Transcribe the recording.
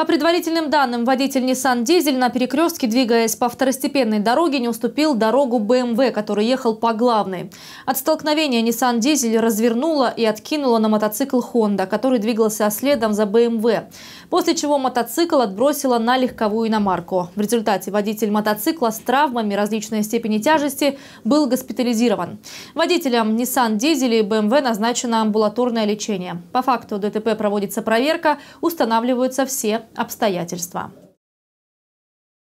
По предварительным данным, водитель Nissan Дизель на перекрестке, двигаясь по второстепенной дороге, не уступил дорогу BMW, который ехал по главной. От столкновения Nissan Дизель развернула и откинула на мотоцикл Honda, который двигался следом за BMW. После чего мотоцикл отбросила на легковую иномарку. В результате водитель мотоцикла с травмами различной степени тяжести был госпитализирован. Водителям Nissan Дизель и BMW назначено амбулаторное лечение. По факту ДТП проводится проверка, устанавливаются все обстоятельства.